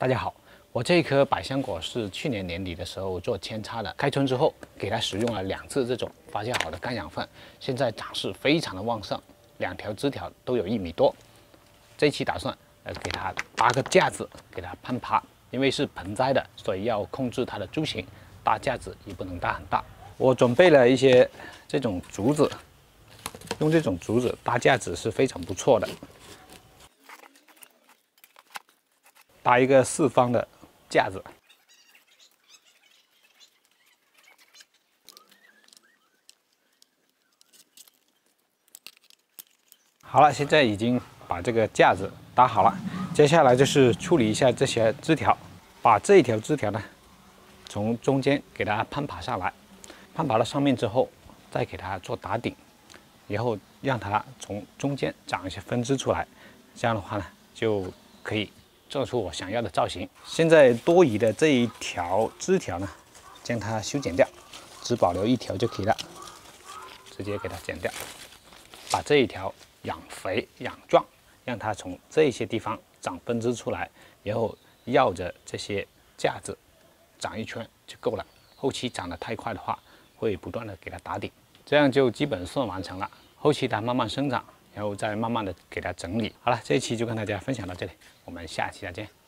大家好，我这一棵百香果是去年年底的时候做扦插的，开春之后给它使用了两次这种发酵好的干养分，现在长势非常的旺盛，两条枝条都有一米多。这期打算呃给它搭个架子给它攀爬，因为是盆栽的，所以要控制它的株型，搭架子也不能搭很大。我准备了一些这种竹子，用这种竹子搭架子是非常不错的。搭一个四方的架子，好了，现在已经把这个架子搭好了。接下来就是处理一下这些枝条，把这一条枝条呢，从中间给它攀爬上来，攀爬到上面之后，再给它做打顶，然后让它从中间长一些分支出来，这样的话呢，就可以。做出我想要的造型。现在多余的这一条枝条呢，将它修剪掉，只保留一条就可以了。直接给它剪掉，把这一条养肥养壮，让它从这些地方长分支出来，然后绕着这些架子长一圈就够了。后期长得太快的话，会不断的给它打顶，这样就基本算完成了。后期它慢慢生长。然后再慢慢的给它整理好了，这一期就跟大家分享到这里，我们下期再见。